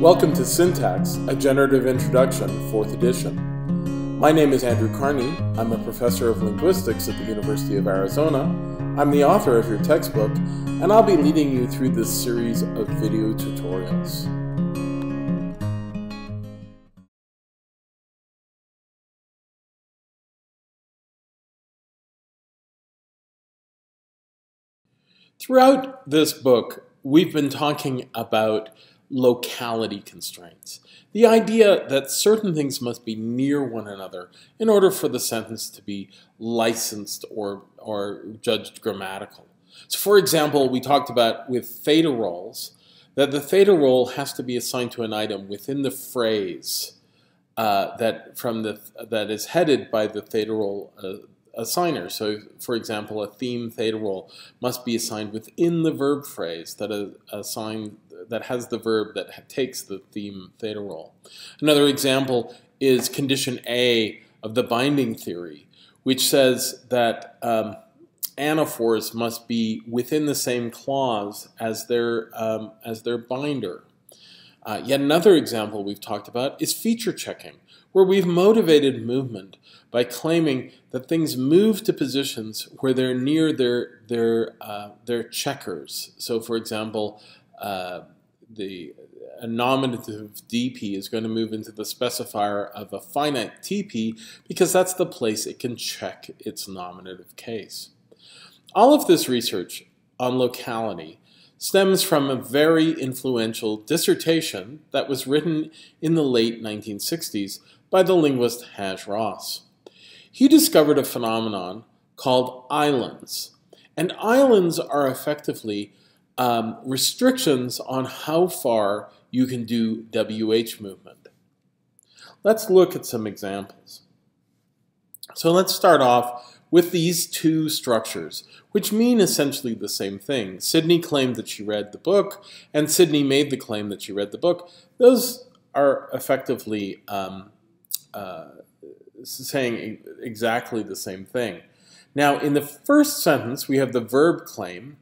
Welcome to Syntax, a Generative Introduction, 4th edition. My name is Andrew Carnie. I'm a professor of linguistics at the University of Arizona. I'm the author of your textbook, and I'll be leading you through this series of video tutorials. Throughout this book, we've been talking about locality constraints. The idea that certain things must be near one another in order for the sentence to be licensed or, or judged grammatical. So for example, we talked about with theta roles, that the theta role has to be assigned to an item within the phrase uh, that from the that is headed by the theta role uh, assigner. So, for example, a theme theta role must be assigned within the verb phrase that a, assigned that has the verb that takes the theme theta role. Another example is condition A of the binding theory, which says that um, anaphors must be within the same clause as their, um, as their binder. Uh, yet another example we've talked about is feature checking, where we've motivated movement by claiming that things move to positions where they're near their, their, uh, their checkers. So for example, uh, the a nominative DP is going to move into the specifier of a finite TP because that's the place it can check its nominative case. All of this research on locality stems from a very influential dissertation that was written in the late 1960s by the linguist Haj Ross. He discovered a phenomenon called islands. And islands are effectively um, restrictions on how far you can do WH movement. Let's look at some examples. So let's start off with these two structures, which mean essentially the same thing. Sydney claimed that she read the book, and Sydney made the claim that she read the book. Those are effectively um, uh, saying exactly the same thing. Now, in the first sentence, we have the verb claim,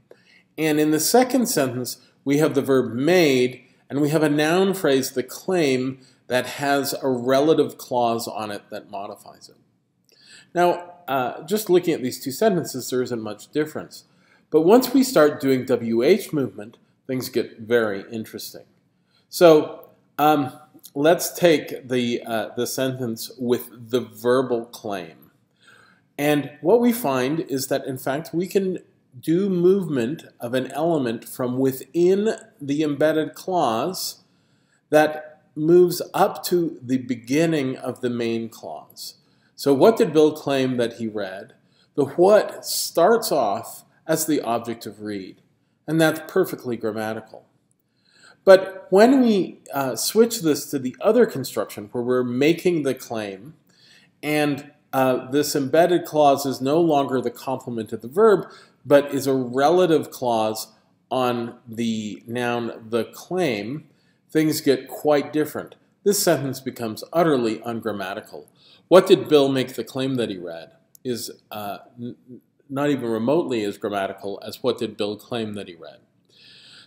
and in the second sentence, we have the verb made, and we have a noun phrase, the claim, that has a relative clause on it that modifies it. Now, uh, just looking at these two sentences, there isn't much difference. But once we start doing WH movement, things get very interesting. So um, let's take the, uh, the sentence with the verbal claim. And what we find is that, in fact, we can do movement of an element from within the embedded clause that moves up to the beginning of the main clause. So what did Bill claim that he read? The what starts off as the object of read, and that's perfectly grammatical. But when we uh, switch this to the other construction where we're making the claim and uh, this embedded clause is no longer the complement of the verb, but is a relative clause on the noun the claim, things get quite different. This sentence becomes utterly ungrammatical. What did Bill make the claim that he read is uh, not even remotely as grammatical as what did Bill claim that he read.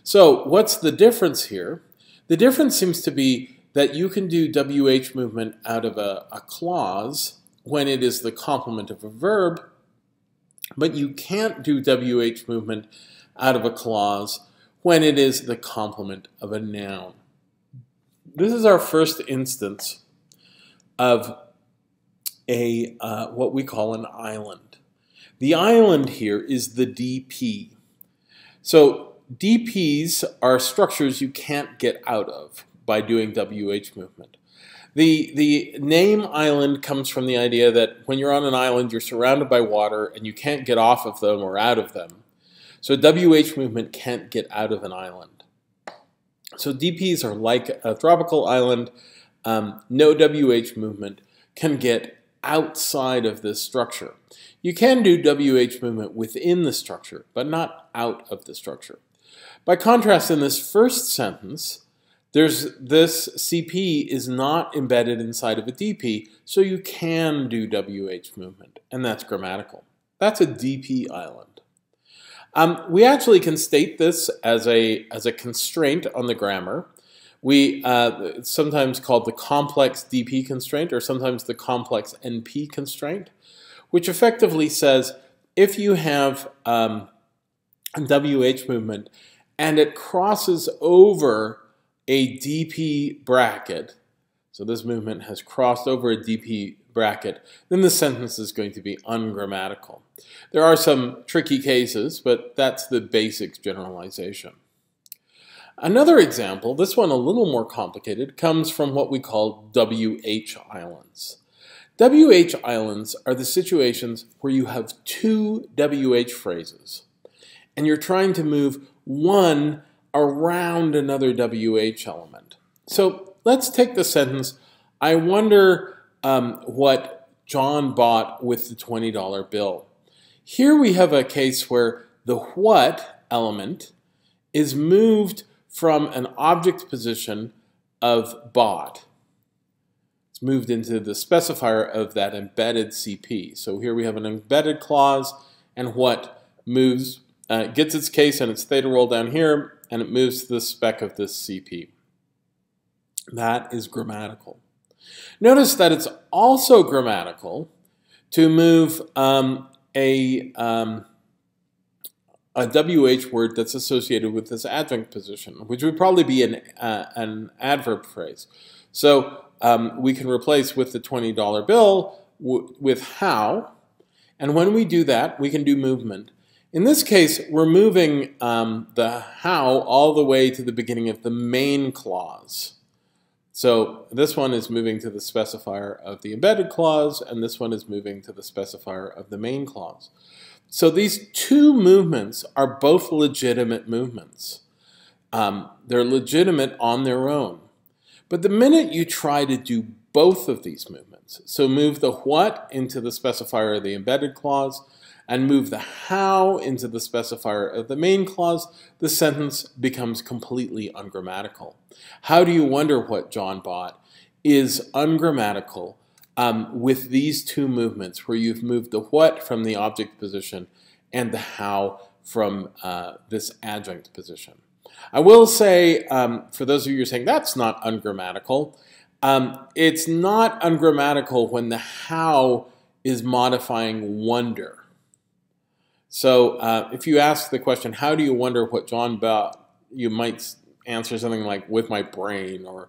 So what's the difference here? The difference seems to be that you can do WH movement out of a, a clause when it is the complement of a verb, but you can't do WH movement out of a clause when it is the complement of a noun. This is our first instance of a uh, what we call an island. The island here is the DP. So DPs are structures you can't get out of by doing WH movement. The, the name island comes from the idea that when you're on an island, you're surrounded by water and you can't get off of them or out of them. So WH movement can't get out of an island. So DPs are like a tropical island. Um, no WH movement can get outside of this structure. You can do WH movement within the structure, but not out of the structure. By contrast, in this first sentence, there's this CP is not embedded inside of a DP, so you can do WH movement, and that's grammatical. That's a DP island. Um, we actually can state this as a, as a constraint on the grammar. We uh, it's sometimes called the complex DP constraint or sometimes the complex NP constraint, which effectively says if you have um, WH movement and it crosses over a DP bracket, so this movement has crossed over a DP bracket, then the sentence is going to be ungrammatical. There are some tricky cases, but that's the basic generalization. Another example, this one a little more complicated, comes from what we call WH islands. WH islands are the situations where you have two WH phrases and you're trying to move one around another WH element. So let's take the sentence, I wonder um, what John bought with the $20 bill. Here we have a case where the what element is moved from an object position of bought. It's moved into the specifier of that embedded CP. So here we have an embedded clause and what moves, uh, gets its case and its theta role down here and it moves the spec of this CP. That is grammatical. Notice that it's also grammatical to move um, a, um, a WH word that's associated with this adjunct position, which would probably be an, uh, an adverb phrase. So um, we can replace with the $20 bill with how, and when we do that, we can do movement. In this case, we're moving um, the how all the way to the beginning of the main clause. So this one is moving to the specifier of the embedded clause, and this one is moving to the specifier of the main clause. So these two movements are both legitimate movements. Um, they're legitimate on their own. But the minute you try to do both of these movements, so move the what into the specifier of the embedded clause, and move the how into the specifier of the main clause, the sentence becomes completely ungrammatical. How do you wonder what John bought is ungrammatical um, with these two movements where you've moved the what from the object position and the how from uh, this adjunct position. I will say, um, for those of you who are saying that's not ungrammatical, um, it's not ungrammatical when the how is modifying wonder. So uh, if you ask the question, how do you wonder what John bought, you might answer something like, with my brain, or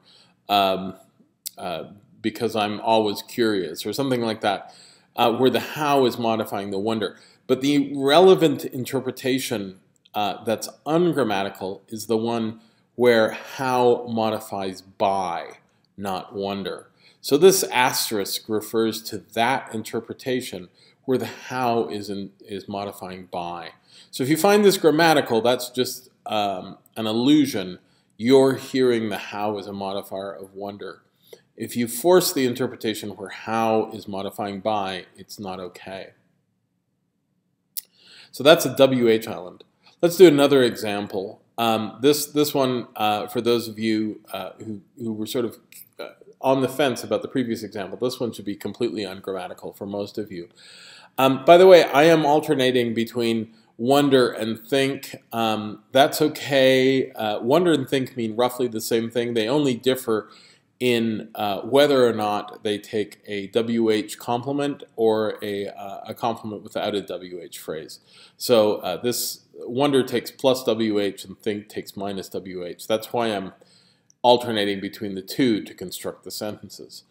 um, uh, because I'm always curious, or something like that, uh, where the how is modifying the wonder. But the relevant interpretation uh, that's ungrammatical is the one where how modifies by, not wonder. So this asterisk refers to that interpretation where the how is, in, is modifying by. So if you find this grammatical, that's just um, an illusion. You're hearing the how as a modifier of wonder. If you force the interpretation where how is modifying by, it's not okay. So that's a WH island. Let's do another example. Um, this this one, uh, for those of you uh, who, who were sort of uh, on the fence about the previous example, this one should be completely ungrammatical for most of you. Um, by the way, I am alternating between wonder and think. Um, that's okay. Uh, wonder and think mean roughly the same thing. They only differ in uh, whether or not they take a WH complement or a, uh, a complement without a WH phrase. So uh, this wonder takes plus WH and think takes minus WH. That's why I'm alternating between the two to construct the sentences.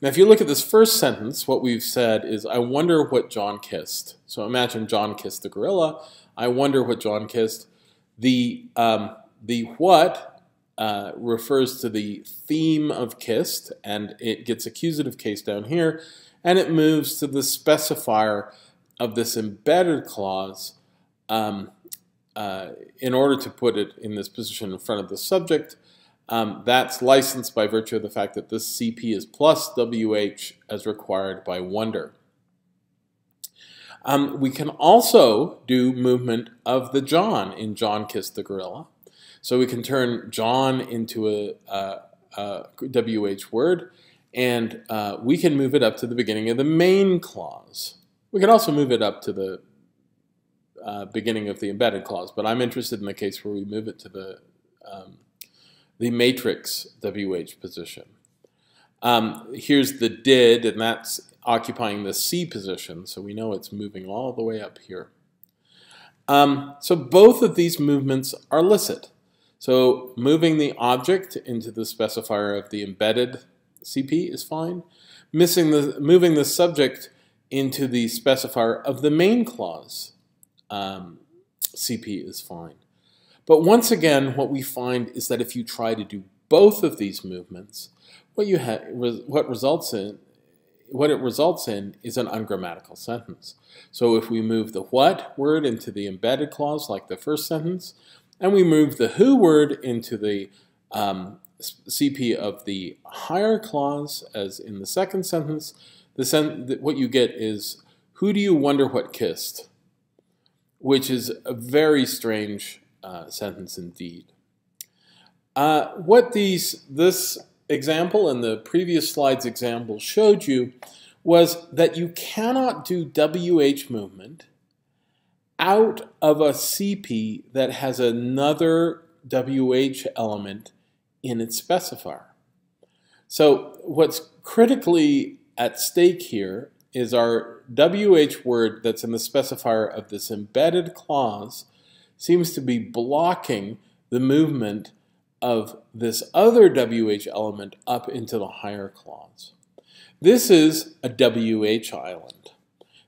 Now, if you look at this first sentence, what we've said is, I wonder what John kissed. So imagine John kissed the gorilla. I wonder what John kissed. The, um, the what uh, refers to the theme of kissed, and it gets accusative case down here, and it moves to the specifier of this embedded clause um, uh, in order to put it in this position in front of the subject. Um, that's licensed by virtue of the fact that this CP is plus WH as required by Wonder. Um, we can also do movement of the John in John Kissed the Gorilla. So we can turn John into a, a, a WH word, and uh, we can move it up to the beginning of the main clause. We can also move it up to the uh, beginning of the embedded clause, but I'm interested in the case where we move it to the um, the matrix WH position. Um, here's the did, and that's occupying the C position, so we know it's moving all the way up here. Um, so both of these movements are licit. So moving the object into the specifier of the embedded CP is fine. Missing the, moving the subject into the specifier of the main clause um, CP is fine. But once again, what we find is that if you try to do both of these movements, what you have, what results in, what it results in is an ungrammatical sentence. So if we move the what word into the embedded clause, like the first sentence, and we move the who word into the um, CP of the higher clause, as in the second sentence, the sen what you get is, who do you wonder what kissed? Which is a very strange uh, sentence indeed. Uh, what these this example and the previous slide's example showed you was that you cannot do WH movement out of a CP that has another WH element in its specifier. So what's critically at stake here is our WH word that's in the specifier of this embedded clause seems to be blocking the movement of this other WH element up into the higher clause. This is a WH island.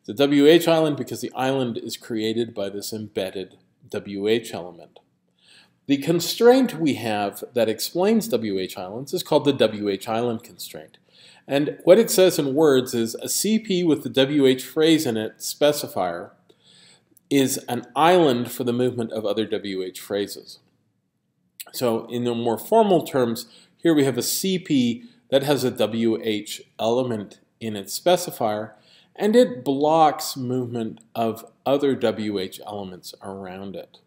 It's a WH island because the island is created by this embedded WH element. The constraint we have that explains WH islands is called the WH island constraint. And what it says in words is a CP with the WH phrase in it specifier is an island for the movement of other WH phrases. So in the more formal terms, here we have a CP that has a WH element in its specifier, and it blocks movement of other WH elements around it.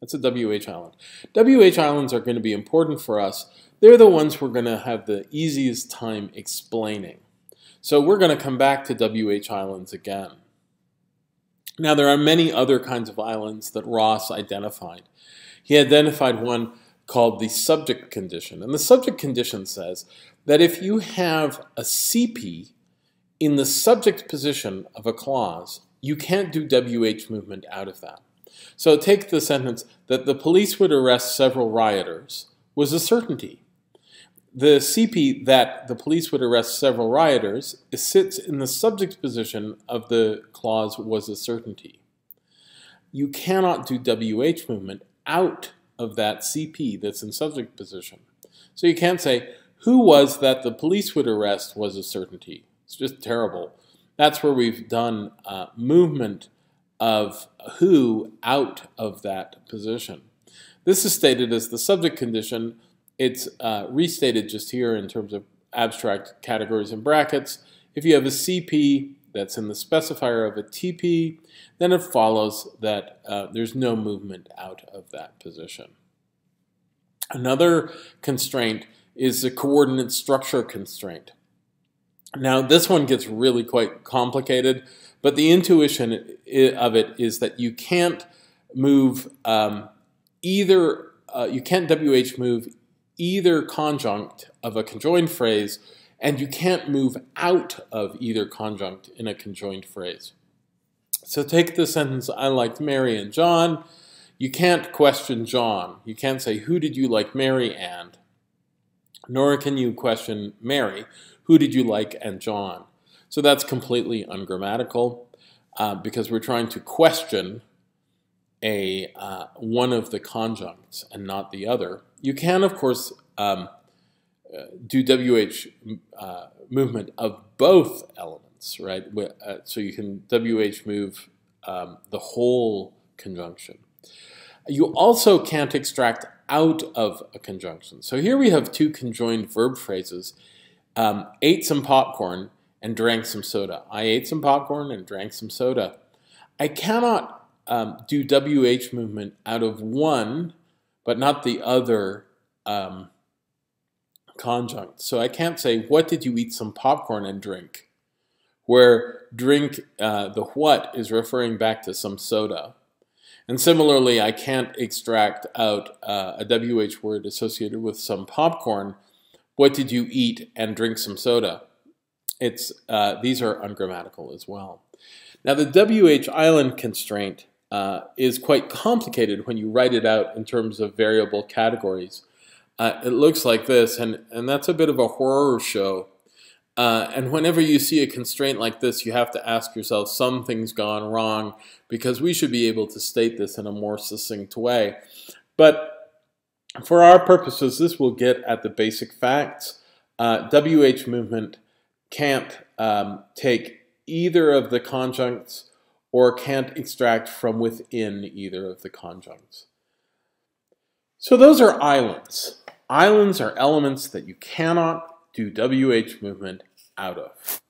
That's a WH island. WH islands are going to be important for us. They're the ones we're going to have the easiest time explaining. So we're going to come back to WH islands again. Now, there are many other kinds of islands that Ross identified. He identified one called the subject condition. And the subject condition says that if you have a CP in the subject position of a clause, you can't do WH movement out of that. So take the sentence that the police would arrest several rioters was a certainty. The CP that the police would arrest several rioters sits in the subject position of the clause was a certainty. You cannot do WH movement out of that CP that's in subject position. So you can't say, who was that the police would arrest was a certainty. It's just terrible. That's where we've done uh, movement of who out of that position. This is stated as the subject condition. It's uh, restated just here in terms of abstract categories and brackets. If you have a CP that's in the specifier of a TP, then it follows that uh, there's no movement out of that position. Another constraint is the coordinate structure constraint. Now, this one gets really quite complicated, but the intuition of it is that you can't move um, either, uh, you can't WH move either conjunct of a conjoined phrase, and you can't move out of either conjunct in a conjoined phrase. So take the sentence, I liked Mary and John. You can't question John. You can't say, who did you like Mary and? Nor can you question Mary, who did you like and John? So that's completely ungrammatical uh, because we're trying to question a uh, one of the conjuncts and not the other. You can, of course, um, uh, do WH uh, movement of both elements, right? Uh, so you can WH move um, the whole conjunction. You also can't extract out of a conjunction. So here we have two conjoined verb phrases um, ate some popcorn and drank some soda. I ate some popcorn and drank some soda. I cannot um, do WH movement out of one, but not the other um, conjunct. So I can't say, what did you eat some popcorn and drink? Where drink, uh, the what is referring back to some soda. And similarly, I can't extract out uh, a WH word associated with some popcorn. What did you eat and drink some soda? It's, uh, these are ungrammatical as well. Now the WH island constraint uh, is quite complicated when you write it out in terms of variable categories. Uh, it looks like this, and, and that's a bit of a horror show. Uh, and whenever you see a constraint like this, you have to ask yourself, something's gone wrong, because we should be able to state this in a more succinct way. But for our purposes, this will get at the basic facts. Uh, WH movement can't um, take either of the conjuncts or can't extract from within either of the conjuncts. So those are islands. Islands are elements that you cannot do WH movement out of.